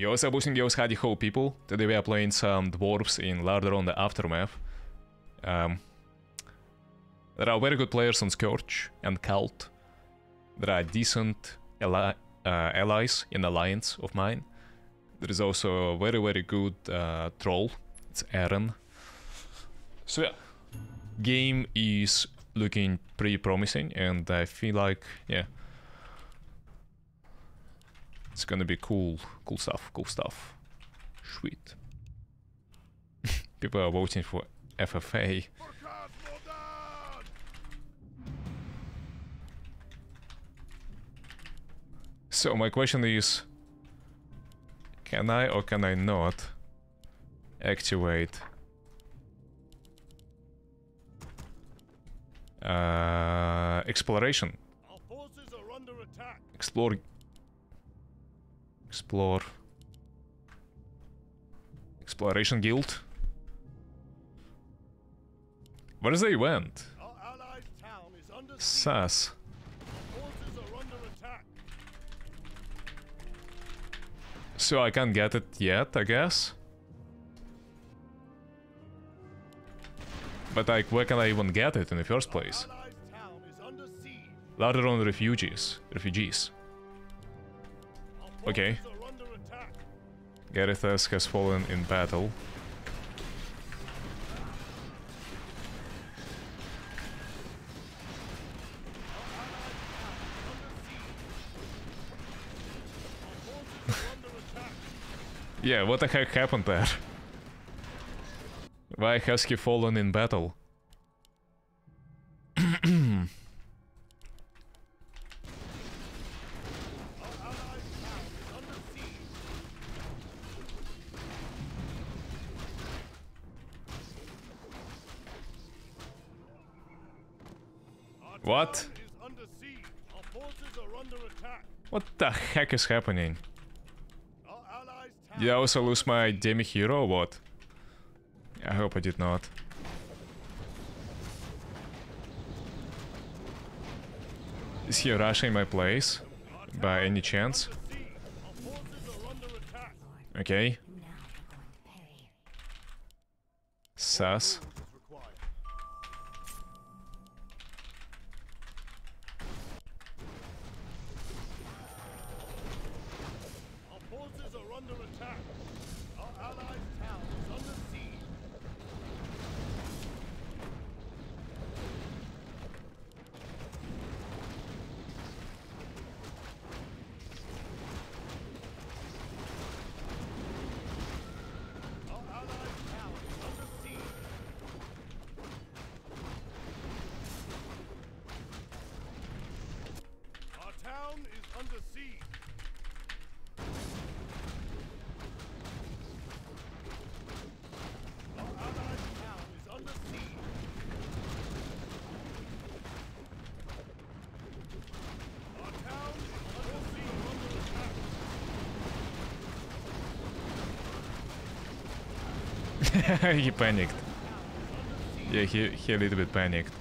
Yo, what's up, boosting girls, howdy ho people. Today we are playing some dwarves in Lordaeron the Aftermath. Um, there are very good players on Scourge and Cult. There are decent uh, allies in Alliance of mine. There is also a very very good uh, troll, it's Aaron. So yeah, game is looking pretty promising and I feel like, yeah, it's gonna be cool, cool stuff, cool stuff. Sweet. People are voting for FFA. So my question is, can I or can I not activate uh, exploration? Explore Explore. Exploration Guild. Where is the event? SAS. So I can't get it yet, I guess? But like, where can I even get it in the first place? Lordaeron refugees. Refugees. Okay. Garithos has fallen in battle. yeah, what the heck happened there? Why has he fallen in battle? What? What the heck is happening? Did I also lose my demi hero or what? I hope I did not. Is he rushing my place? By any chance? Okay. Sus. he panicked. Yeah, he, he a little bit panicked.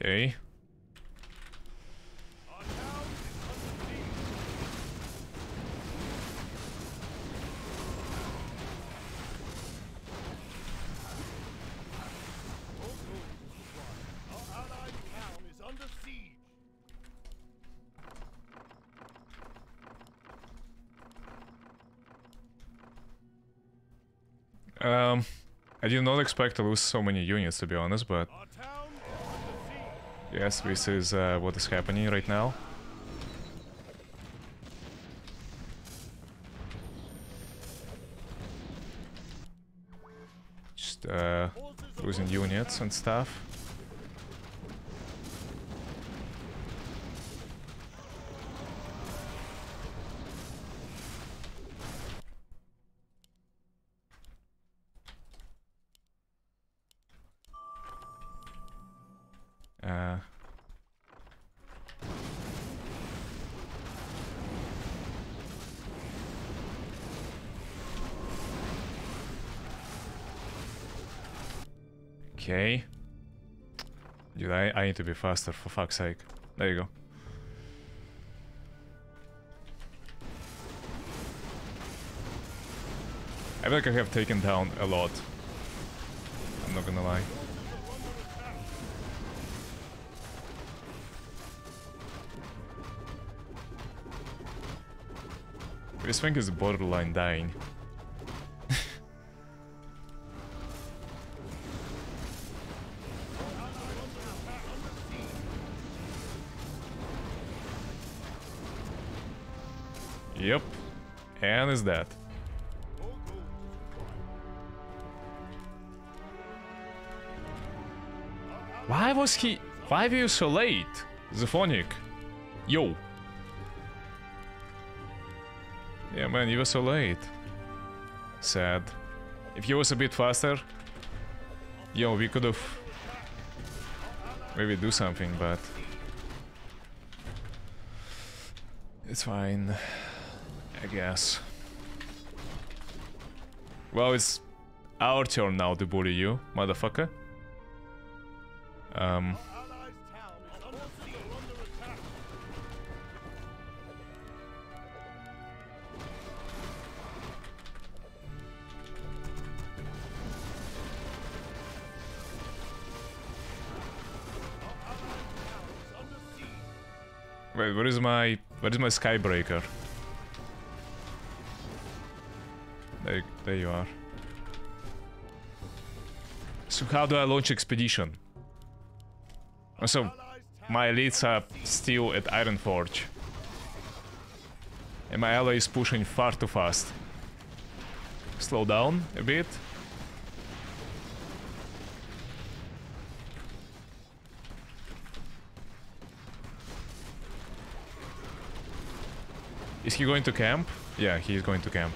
Okay. Um, I did not expect to lose so many units to be honest, but Yes, this is uh, what is happening right now. Just uh, losing units and stuff. Okay. Dude, I, I need to be faster, for fuck's sake. There you go. I feel like I have taken down a lot. I'm not gonna lie. This thing is borderline dying. And is that. Why was he... Why were you so late? Zephonic. Yo. Yeah, man, you were so late. Sad. If you was a bit faster, yo, we could have maybe do something, but it's fine, I guess. Well, it's our turn now to bully you, motherfucker. Um. Wait, where is my where is my skybreaker? There, you are. So how do I launch expedition? So, my elites are still at Ironforge. And my ally is pushing far too fast. Slow down a bit. Is he going to camp? Yeah, he is going to camp.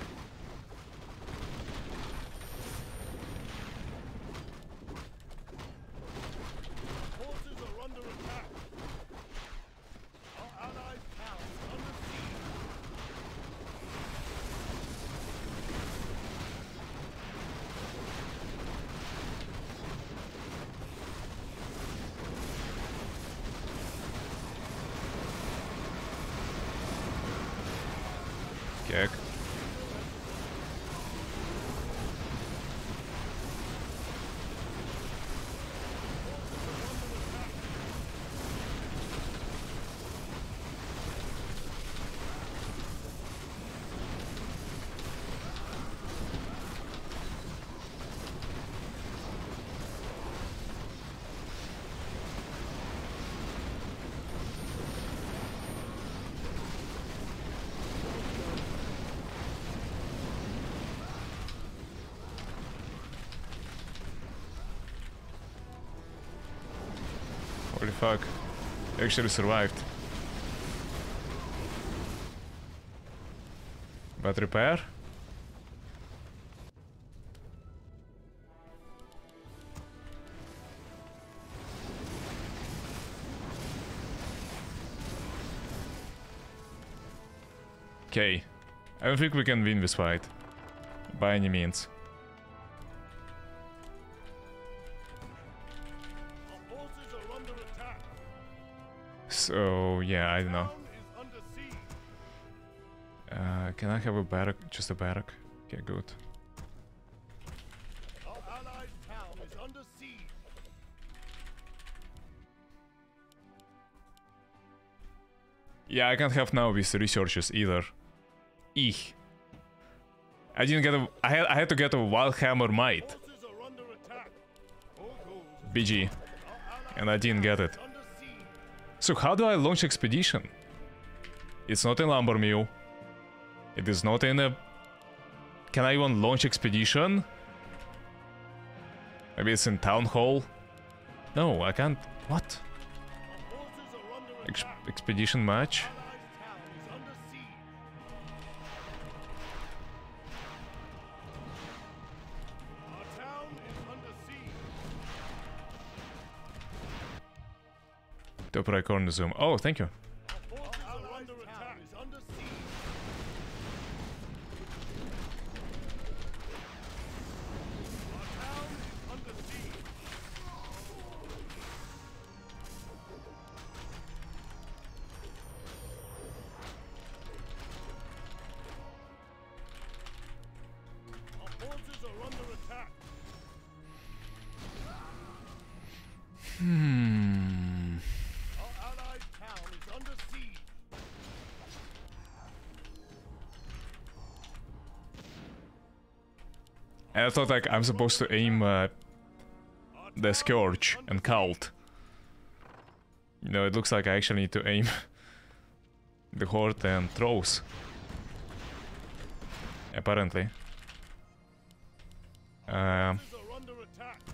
Fuck. Actually survived. But repair? Okay. I don't think we can win this fight. By any means. So, yeah, I don't know. Uh, can I have a barrack? Just a barrack? Okay, good. Yeah, I can't help now with researches either. Eek. I didn't get a. I had. I had to get a Wildhammer Might. BG, and I didn't get it. So how do I launch expedition? It's not in lumber mill. It is not in a. Can I even launch expedition? Maybe it's in town hall. No, I can't. What? Ex expedition match. Right corner zoom. Oh, thank you. And I thought like I'm supposed to aim uh, the Scourge and Cult. You know, it looks like I actually need to aim the Horde and Throws. Apparently. Um,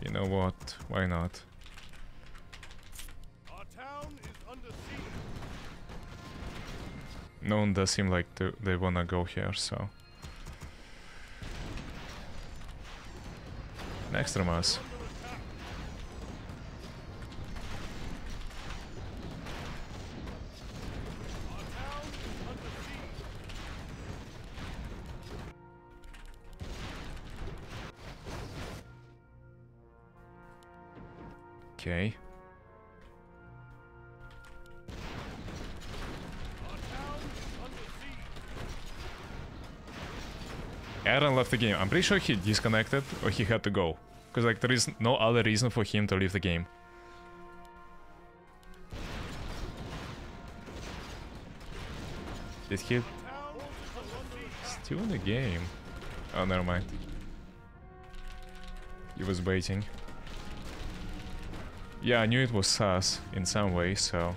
you know what? Why not? No one does seem like to, they wanna go here, so. Next from us. The game. I'm pretty sure he disconnected or he had to go. Because like there is no other reason for him to leave the game. Did he still in the game? Oh, never mind. He was waiting. Yeah, I knew it was sus in some way, so...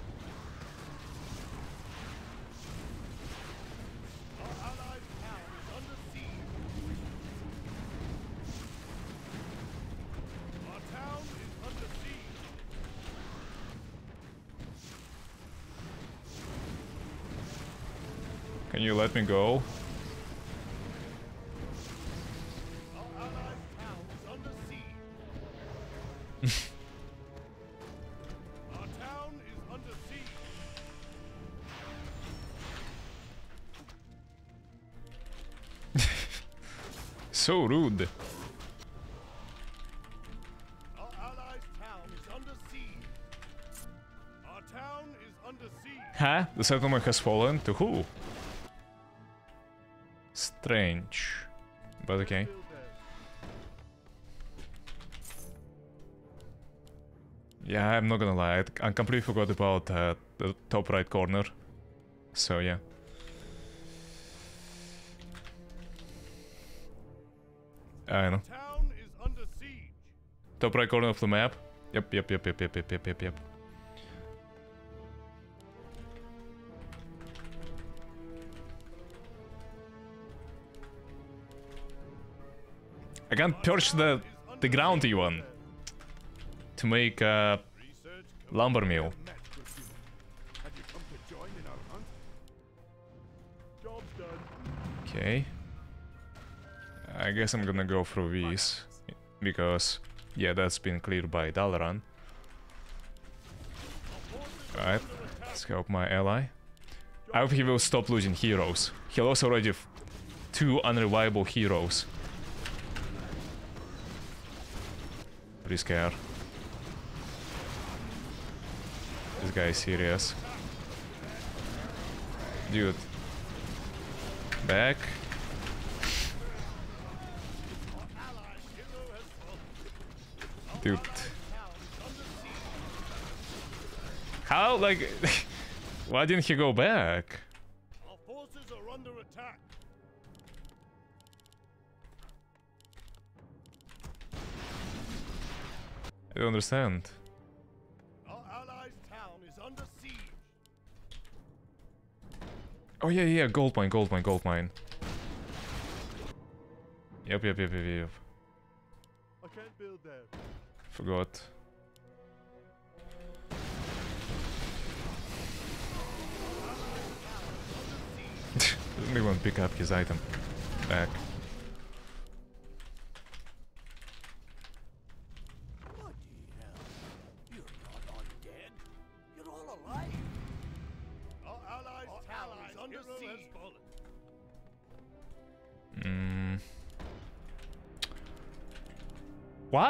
town is under siege. Huh? The settlement has fallen? To who? Strange. But okay. Yeah, I'm not gonna lie. I I completely forgot about uh, the top right corner. So yeah. I know. Town is under siege. Top right corner of the map. Yep, yep, yep, yep, yep, yep, yep, yep, yep. I can't perch the the ground even to make a lumber mill. Okay. I guess I'm gonna go through these because yeah, that's been cleared by Dalaran. Alright, let's help my ally. I hope he will stop losing heroes. He lost already two unreliable heroes. Scared. This guy is serious. Dude. Back. Dude. How, like... Why didn't he go back? Our forces are under attack. I don't understand. Our allies' town is under siege. Oh yeah, yeah, gold mine, gold mine, gold mine. Yep, yep, yep, yep, yep. I can't build there. Forgot. Doesn't even pick up his item. Back.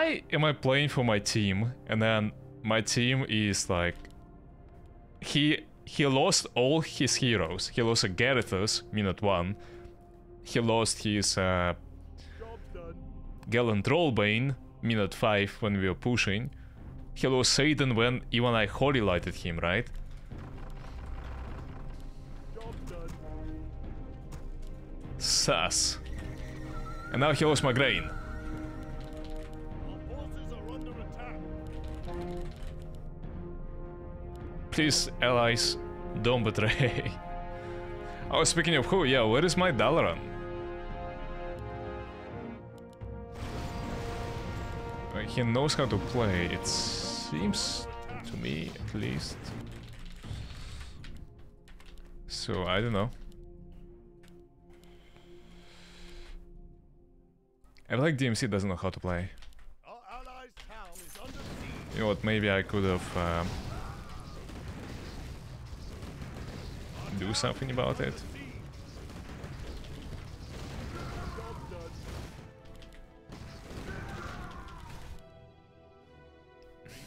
Why am I playing for my team and then my team is like he he lost all his heroes. He lost a Garithos minute one. He lost his uh. Galen Trollbane minute five when we were pushing. He lost Satan when even I holy lighted him, right? Sus. And now he lost my Please, allies, don't betray. oh, speaking of who, yeah, where is my Dalaran? Uh, He knows how to play, it seems to me at least. So, I don't know. I feel like DMC doesn't know how to play. Allies' town is under siege. You know what, maybe I could have um, do something about it.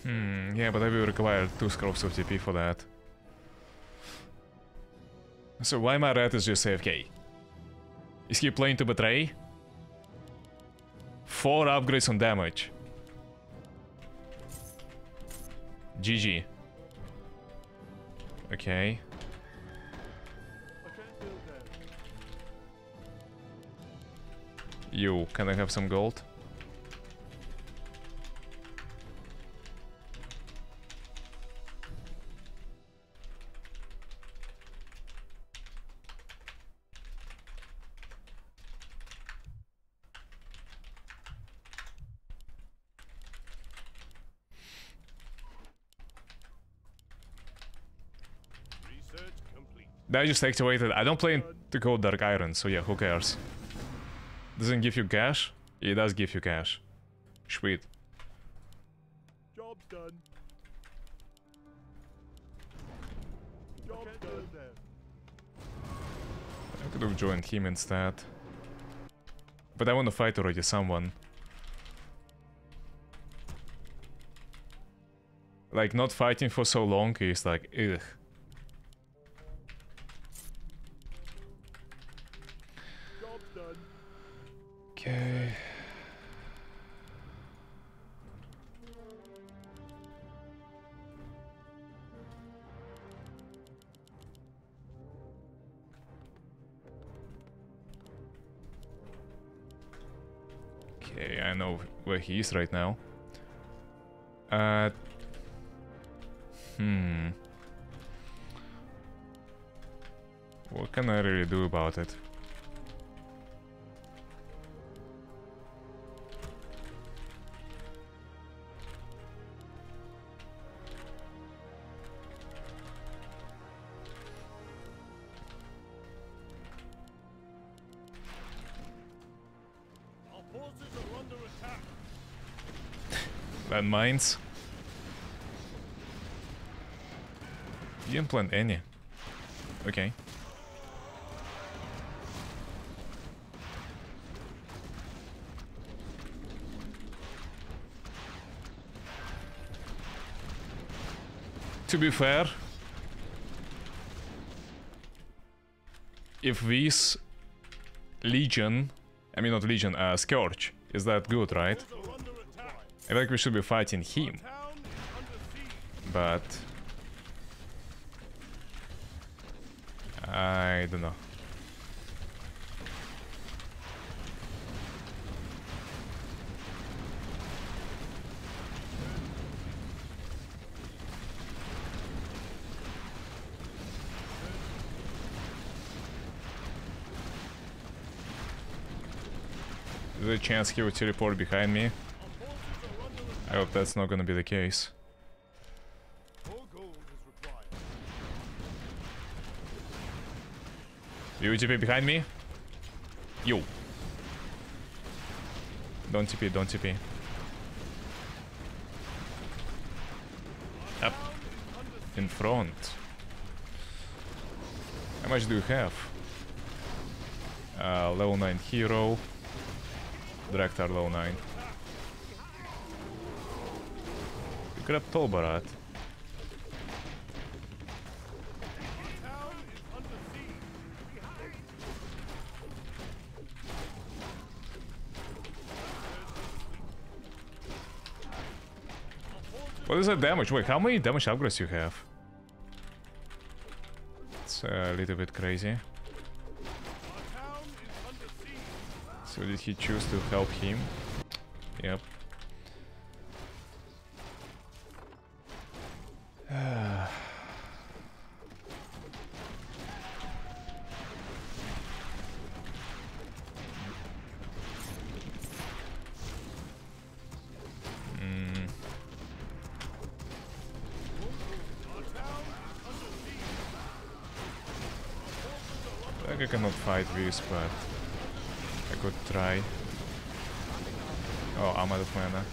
Hmm, yeah, but I will require two scrolls of TP for that. So why my rat is just AFK? Is he playing to betray? Four upgrades on damage. GG. Okay. You, can I have some gold? I just activated. I don't play to gold dark iron, so yeah, who cares? Doesn't give you cash? It does give you cash. Sweet. Job done. Job done. I could have joined him instead. But I want to fight already someone. Like, not fighting for so long is like, ugh. He is right now. Uh. Hmm. What can I really do about it? Landmines. You didn't plant any. Okay. To be fair, if this Legion, I mean not Legion, uh, Scourge, is that good, right? I like we should be fighting him, but I don't know. There's a chance he will teleport behind me. Our forces are under attack. I hope that's not gonna be the case. You TP behind me? You. Don't TP, don't TP. Up. In front. How much do you have? Uh, level 9 hero. Director level 9. Under siege. What is that damage? Wait, how many damage upgrades you have? It's a little bit crazy. So did he choose to help him? Yep. But I could try. Oh, I'm out of mana.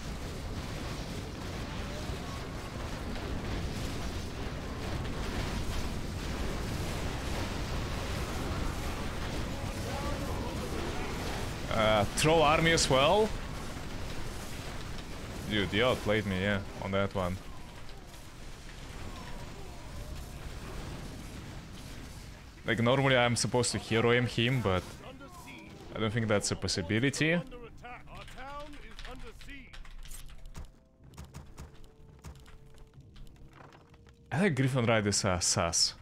Uh, troll army as well? Dude, you outplayed me, yeah, on that one. Like, normally I'm supposed to hero aim him, but I don't think that's a possibility. I think Griffin Riders are sus.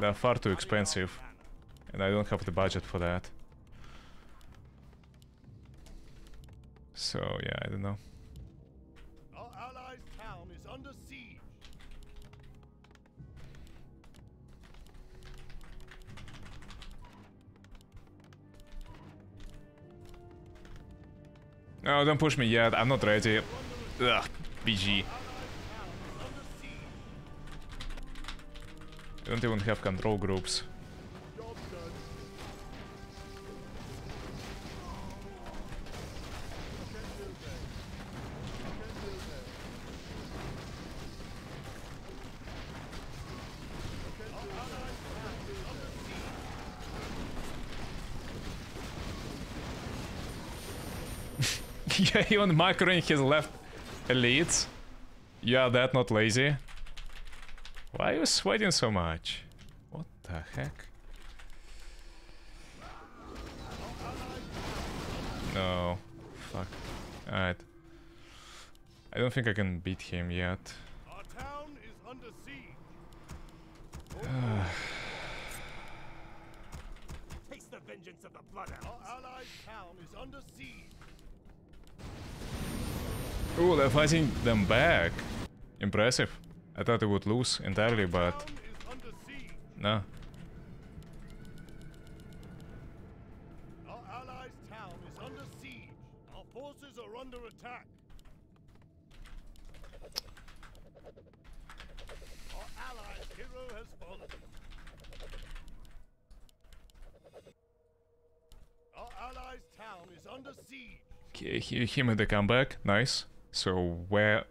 They're far too expensive, and I don't have the budget for that. So, yeah, I don't know. No, don't push me yet, I'm not ready. Ugh, BG. I don't even have control groups. Yeah, even Micro in his left elites. Yeah, that not lazy. Why are you sweating so much? What the heck? No. Fuck. Alright. I don't think I can beat him yet. Our town is under siege. Taste the vengeance of the Bloodhounds. Our allies' town is under siege. Ooh, they're fighting them back. Impressive. I thought they would lose entirely, but Town is under siege. no. Our allies' town is under siege. Our forces are under attack. Our allies' hero has fallen. Our allies' town is under siege. He, he, he made a comeback. Nice. So where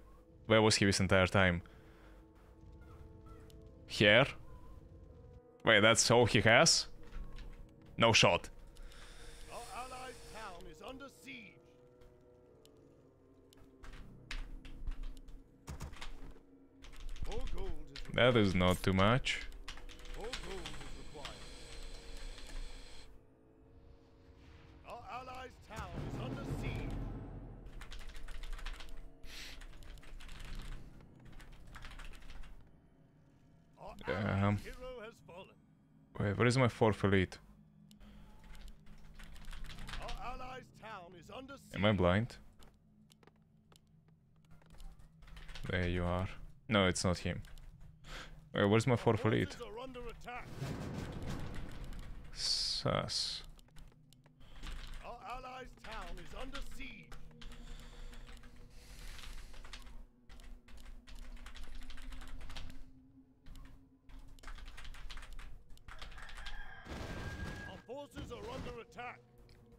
where was he this entire time? Here? Wait, that's all he has? No shot. Our allies' town is under siege. More gold is That is not too much. Wait, where is my fourth elite? Am I blind? There you are. No, it's not him. Wait, where's my fourth elite? Sus.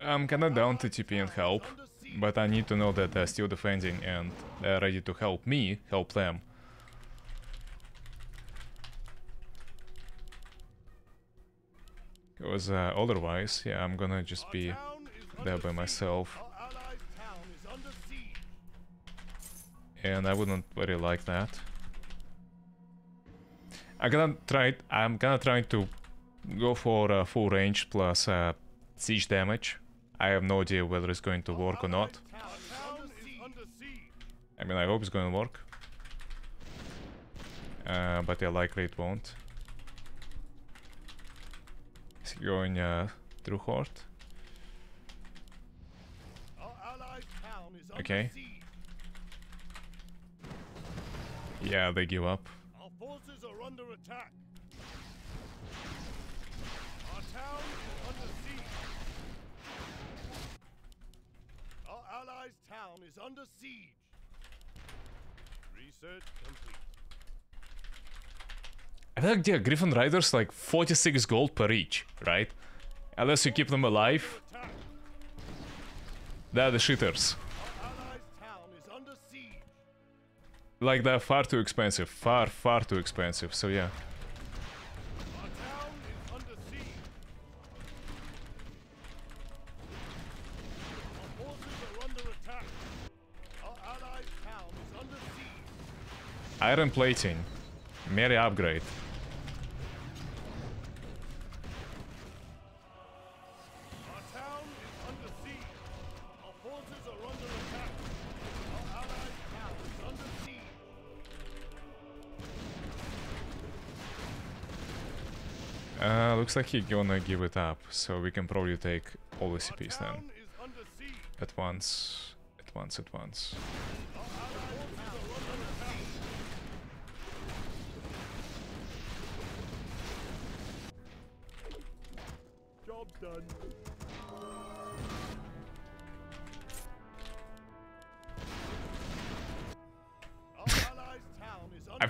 I'm kinda down to TP and help, but I need to know that they're still defending and they're ready to help me help them. Because uh, otherwise, yeah, I'm gonna just be there by myself. Our allies' town is under siege. and I wouldn't really like that. I'm gonna try. I'm gonna try to go for uh, full range plus uh, siege damage. I have no idea whether it's going to work or not. I mean, I hope it's going to work. Uh, but yeah, likely it won't. Is he going uh, through under Okay. Yeah, they give up. Our forces are under attack. Town under siege. Our allies' town is under siege. Research complete. I feel like yeah, Griffin Riders like 46 gold per each, right? Unless you keep them alive, they're the shitters. Like they're far too expensive, far, far too expensive. So yeah. Town plating. under upgrade. Uh, looks like he's gonna give it up, so we can probably take all the CPs then. At once, at once, at once.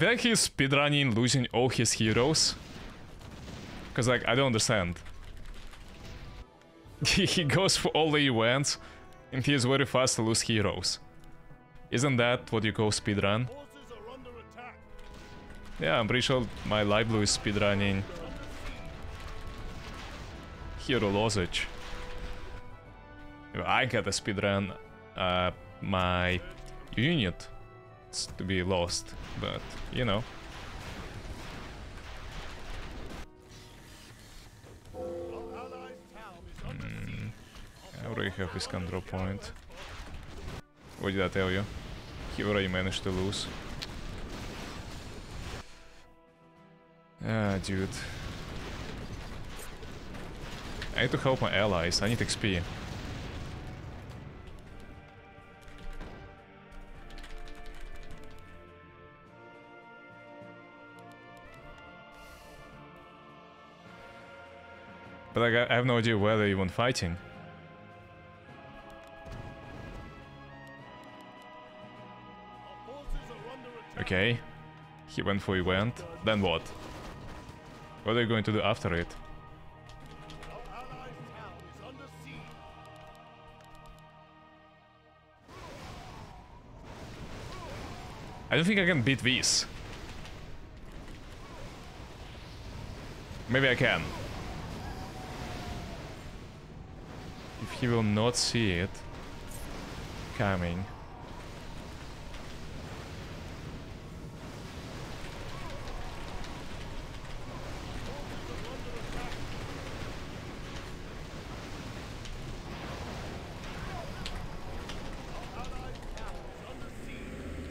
Like he's speedrunning losing all his heroes. Cause like, I don't understand. He goes for all the events, and he is very fast to lose heroes. Isn't that what you call speedrun? Yeah, I'm pretty sure my live blue is speedrunning hero losage. I get a speedrun uh, my unit to be lost, but you know. Siege. I already have his control point. What did I tell you? He already managed to lose. Ah, dude. I need to help my allies. I need XP. But like, I have no idea where they're even fighting. Okay. He went for event. Then what? What are you going to do after it? I don't think I can beat these. Maybe I can. If he will not see it coming.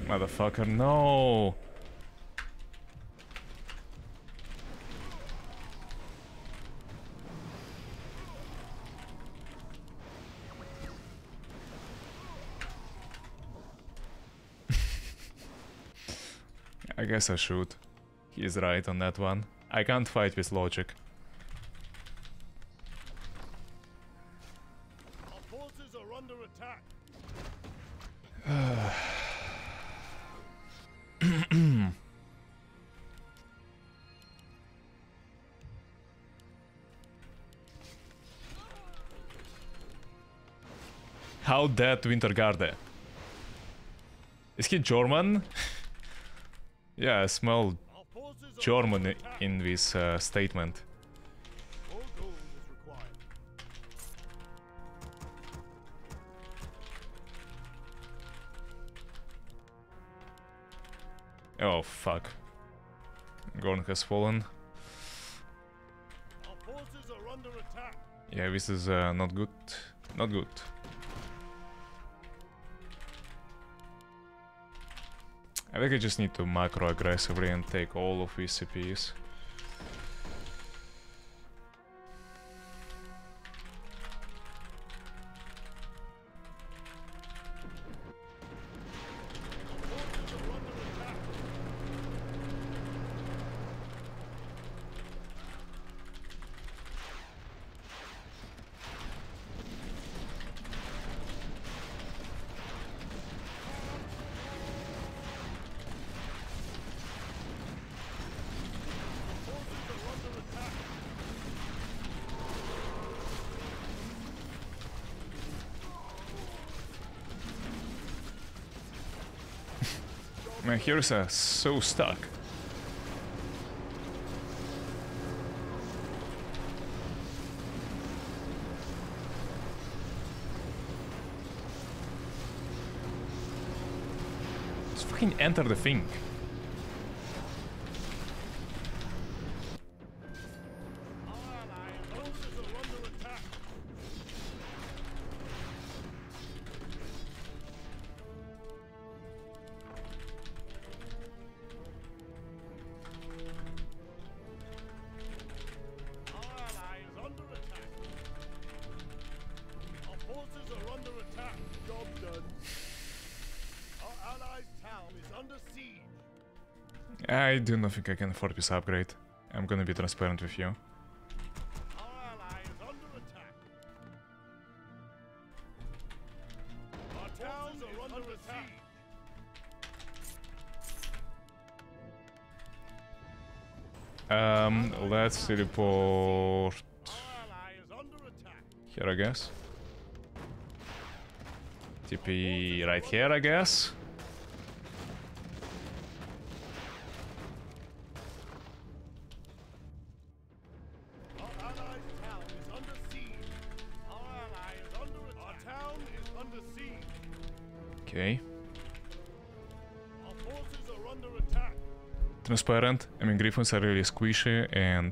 Motherfucker, no! I guess I should. He's right on that one. I can't fight with logic. Our forces are under attack. How dead Wintergarde? Is he German? yeah, I smell Our forces are German under i- attack. in this uh, statement. More gold is required. Oh fuck. Gorn has fallen. Our forces are under attack. Yeah, this is uh, not good. Not good. Think I just need to macro aggressively and take all of these Are so stuck. Just fucking enter the thing. Do not think I can afford this upgrade. I'm gonna be transparent with you. Um, let's attack. here, I guess. TP right here, I guess. Transparent. I mean, Griffins are really squishy, and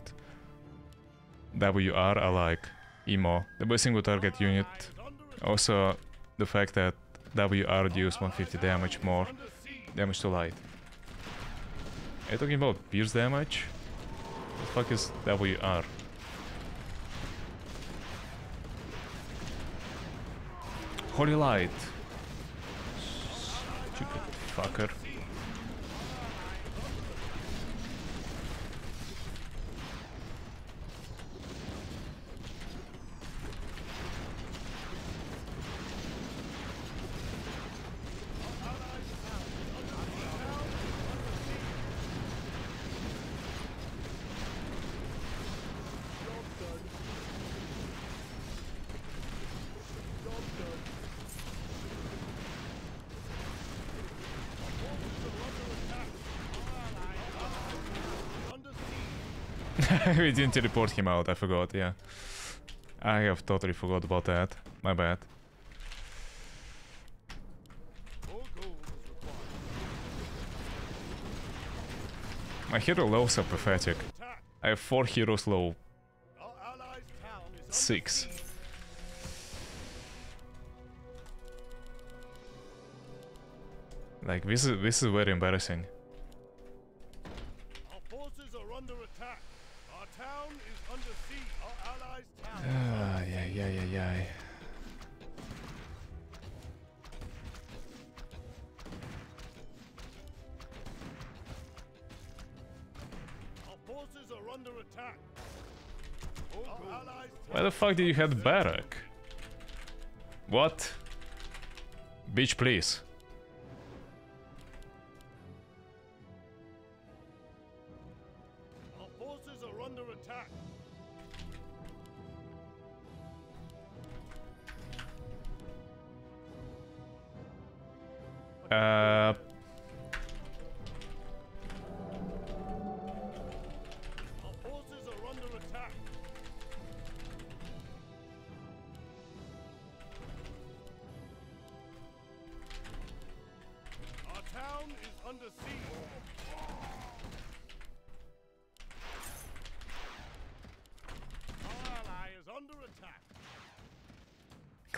WR are like emo, the best single target unit. Also, the fact that WR deals 150 damage more damage to light. Are you talking about pierce damage? What the fuck is WR? Holy light. Stupid fucker. Job done. Job done. Our forces are under attack. Our ally is under siege. we didn't teleport him out, I forgot, yeah. I have totally forgot about that. My bad. My hero lows are pathetic. I have 4 heroes low. Our allies' town is under Six. Like this is this is very embarrassing. You have barrack? What? Bitch, please.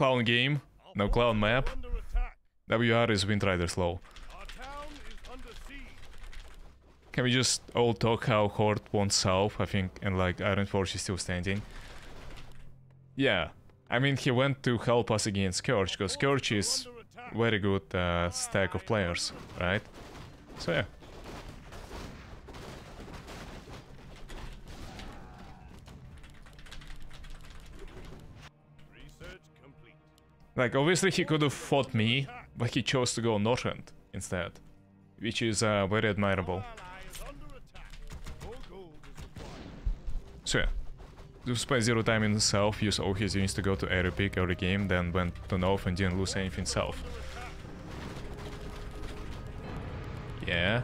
Clown game. No clown map. WR is Wind Rider slow. Can we just all talk how Horde won South, I think, and like Ironforge is still standing? Yeah. I mean, he went to help us against Scourge, because Scourge is very good uh, stack of players, right? So yeah. Like, obviously he could have fought me, but he chose to go Northrend instead. Which is uh, very admirable. So yeah. Spend zero time in the south, use all his units to go to area pick every game, then went to north and didn't lose anything south. Yeah.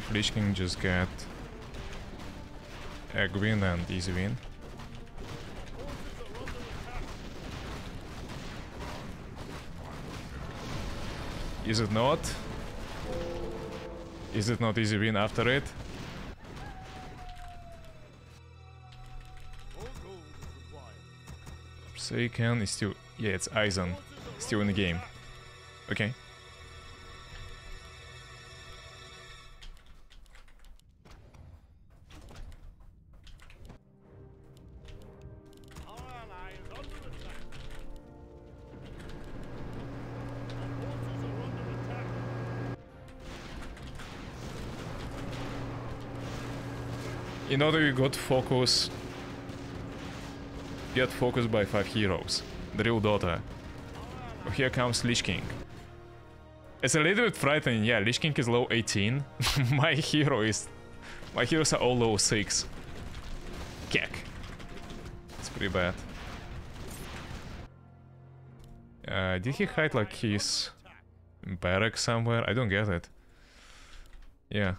If Lich King just get egg win and easy win. Is it not? Is it not easy win after it? Forsaken is still... Yeah, it's Aizen. Still in the game. Okay. In order you got focus... Get focused by five heroes. The real Dota. Oh, here comes Lich King. It's a little bit frightening, yeah, Lich King is low 18. my hero is... My heroes are all low 6. Kek. It's pretty bad. Uh, did he hide like his barrack somewhere? I don't get it. Yeah.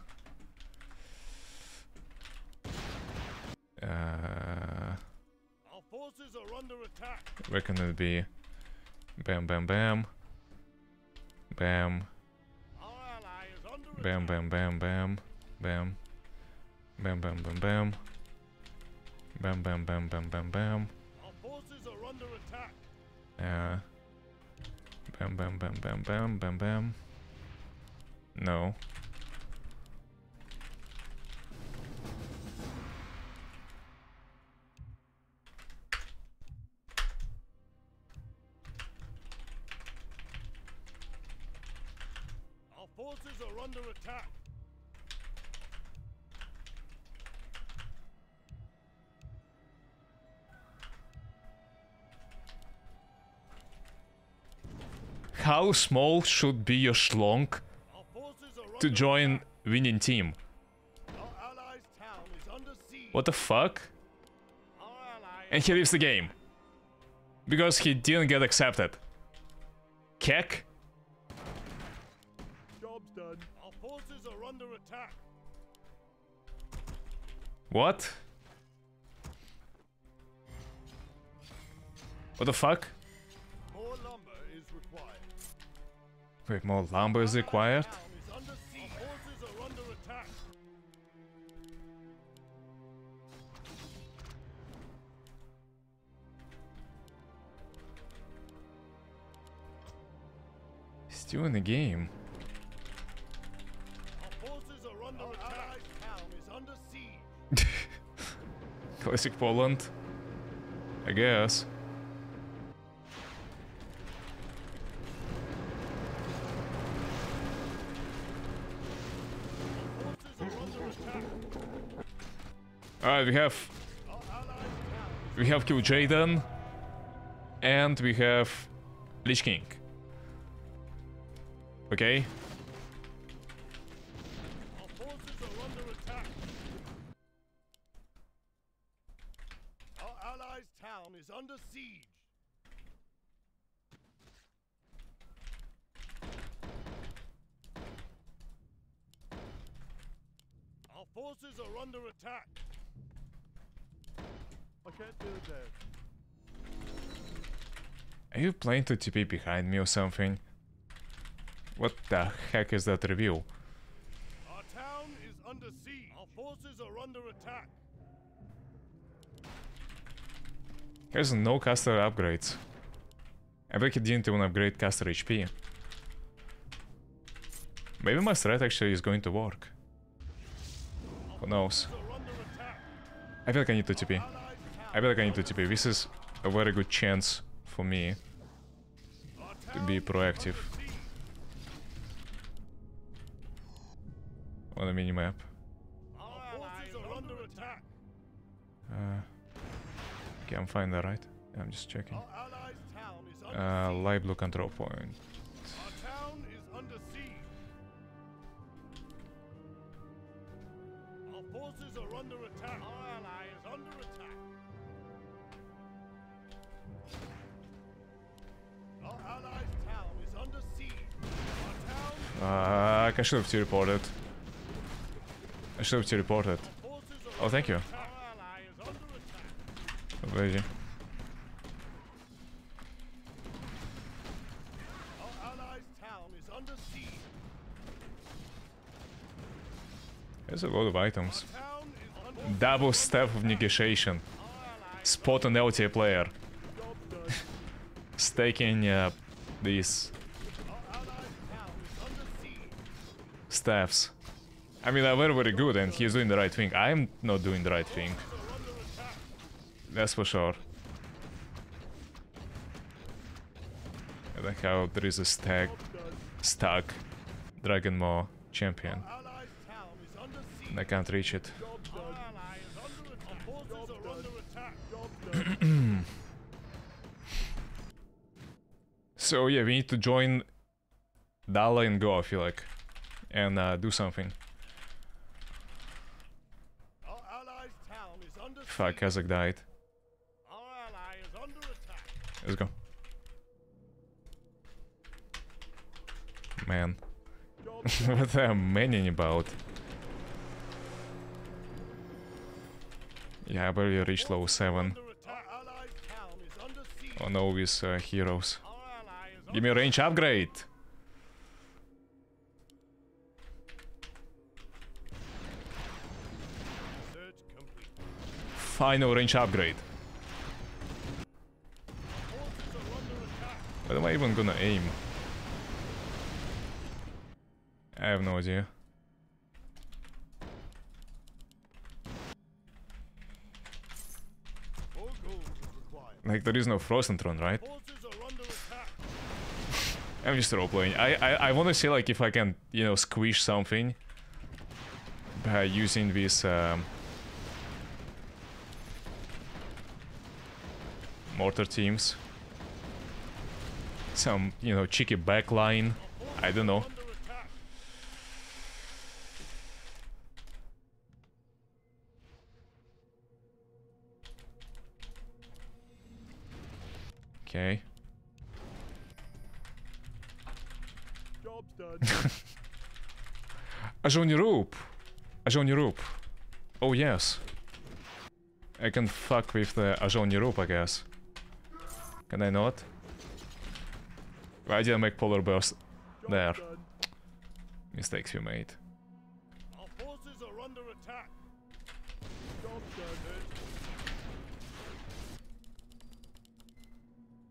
Where can it be? Bam, bam, bam. Bam, bam, bam, bam, bam, bam. Bam, bam, bam, bam. Bam, bam, bam, bam, bam, bam. Uh, bam, bam, bam, bam, bam, bam, bam. No. How small should be your schlonk Our forces are to join winning team? Our allies' town is under siege. What the fuck? And he leaves the game. Because he didn't get accepted. Keck? Job's done. Our forces are under attack. What? What the fuck? Wait, more lumber is required? Still in the game. Classic Poland. I guess. Alright, we have we have killed Jaden. And we have Lich King. Okay. Playing to TP behind me or something? What the heck is that reveal? Our town is under siege. Our forces are under attack. There's no caster upgrades. I bet he didn't even upgrade caster HP. Maybe my strat actually is going to work. Who knows? Are under attack. I feel like I need to TP. I feel like I need to TP. This is a very good chance for me be proactive on the minimap. Uh, okay, I'm fine there, right? I'm just checking. Uh, light blue control point. Our forces are under attack. Uh, I should have teleported. I should have teleported. Oh, thank you. Siege. There's a lot of items. Double step of negotiation. Spot an LTA player. Staking uh, these staffs. I mean, they're very, very good, and he's doing the right thing. I'm not doing the right thing. That's for sure. I like how there is a stag, stuck Dragonmaw champion. And I can't reach it. So yeah, we need to join Dala and go, I feel like. And uh, do something. Our allies' town is under Fuck. Kazakh died. Our ally is under attack. Let's go. Man. what are many about? Yeah, I barely reached level 7 Under attack. Our allies' town is under siege. on all these uh, heroes. Our ally is Give me a range upgrade! Final range upgrade. What am I even gonna aim? I have no idea. Like, there is no Frozen Throne, right? I'm just roleplaying. I, I, I wanna see, like, if I can, you know, squish something by using this, um, mortar teams. Some, you know, cheeky backline. I don't know. Okay. Done. Ajoni Roop! Ajoni Roop. Oh yes. I can fuck with the Ajoni Roop, I guess. Can I not? Why did I make polar burst? There. Mistakes you made. Our forces are under attack.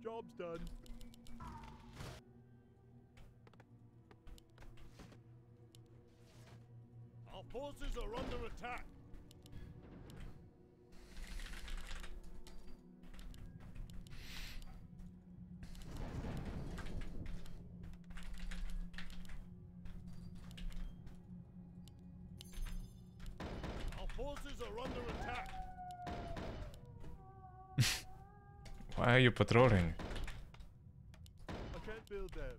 Job's done. Our forces are under attack. Forces are under attack. Why are you patrolling? I can't build them.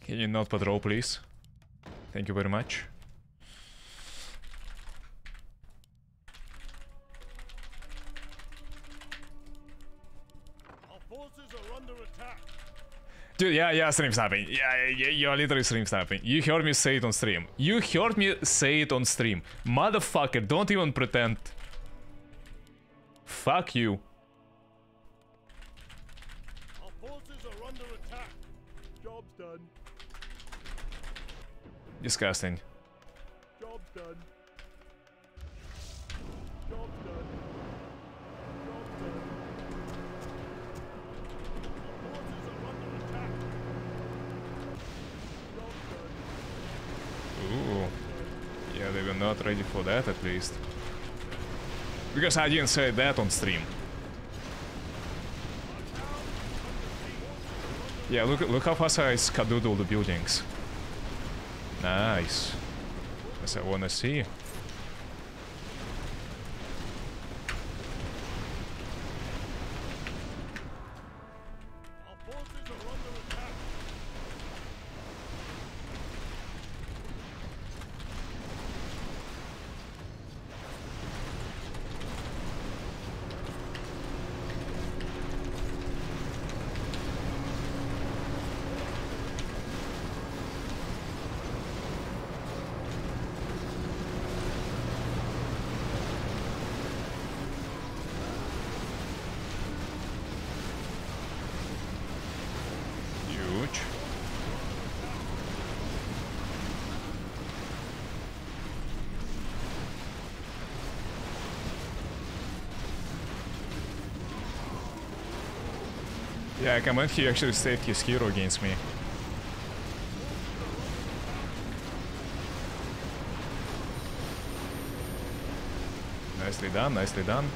Can you not patrol, please? Thank you very much. Dude, yeah, yeah, stream snapping. Yeah, yeah, you're literally stream snapping. You heard me say it on stream. You heard me say it on stream. Motherfucker, don't even pretend. fuck you. Our forces are under attack. Job's done. Disgusting. Job's done. Job's done. Job's done. Our forces are under attack. Job's done. Ooh. Yeah, they were not ready for that at least. Because I didn't say that on stream. Yeah, look look how fast I skadoodle the buildings. Nice. As I wanna see. Yeah, I comment he actually saved his hero against me. Nicely done, nicely done.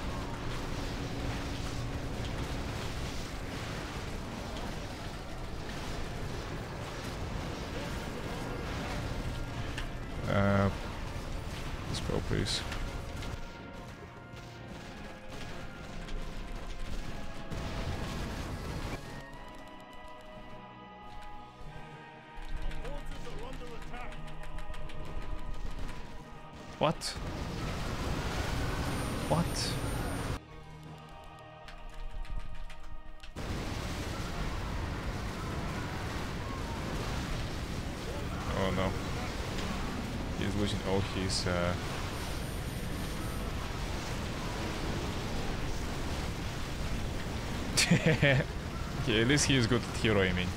Least he is good at hero aiming.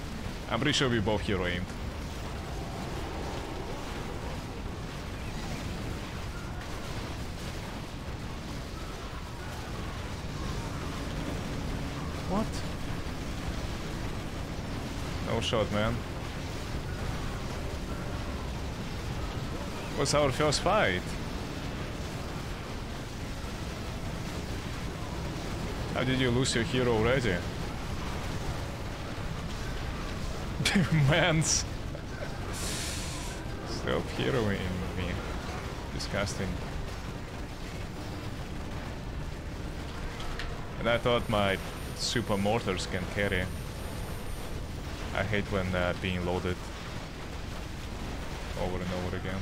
I'm pretty sure we both hero aimed. What? No shot, man. What's our first fight? How did you lose your hero already? Mans! Stop heroing me. Disgusting. And I thought my super mortars can carry. I hate when uh, being loaded over and over again.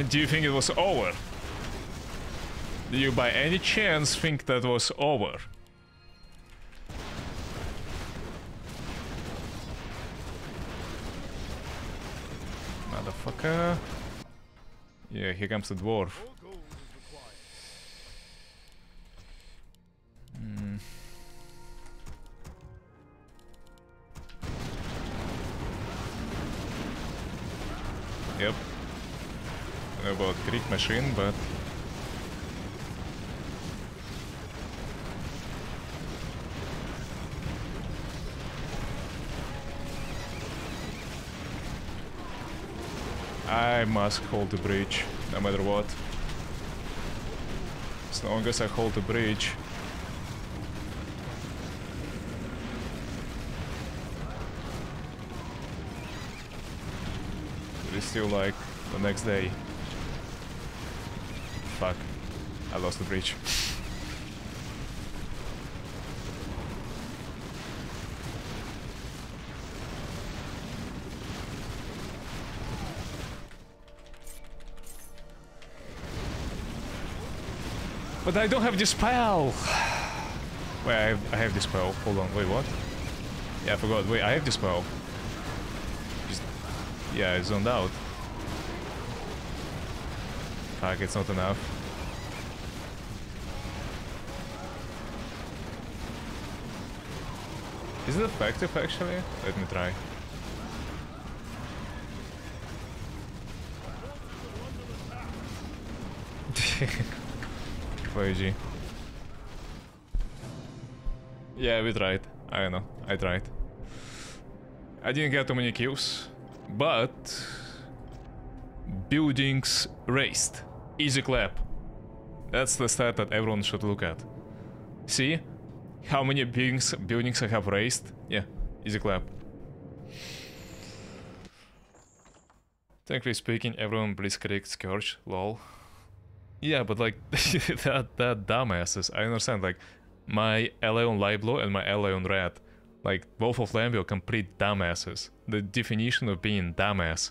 Do you think it was over? Do you by any chance think that was over? Motherfucker. Yeah, here comes the dwarf. Machine, but I must hold the bridge, no matter what. As long as I hold the bridge. It is still like the next day. Fuck. I lost the bridge. But I don't have dispel. Wait, I have, I have dispel. Hold on. Wait, what? Yeah, I forgot. Wait, I have dispel. Just, yeah, I zoned out. Fuck, it's not enough. Is it effective actually? Let me try. Crazy. Yeah, we tried. I know. I tried. I didn't get too many kills, but buildings raised. Easy clap. That's the stat that everyone should look at. See how many buildings buildings I have raised? Yeah, easy clap. Technically speaking, everyone blitzkrieg Scourge, lol. Yeah, but like that that dumbasses. I understand. Like my ally on light blue and my ally on red, like both of them were complete dumbasses. The definition of being dumbass.